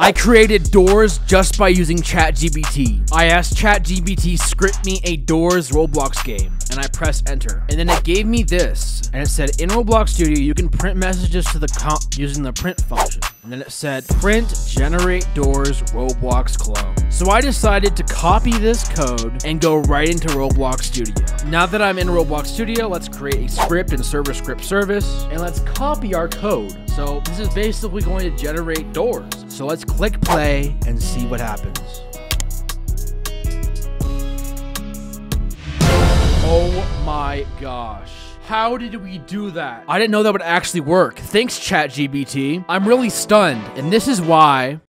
I created doors just by using ChatGPT. I asked ChatGPT script me a doors Roblox game, and I press enter. And then it gave me this, and it said in Roblox Studio you can print messages to the comp using the print function. And then it said print generate doors Roblox clone. So I decided to copy this code and go right into Roblox Studio. Now that I'm in Roblox Studio, let's create a script in server script service, and let's copy our code. So this is basically going to generate doors. So let's click play and see what happens. Oh my gosh. How did we do that? I didn't know that would actually work. Thanks, ChatGPT. I'm really stunned, and this is why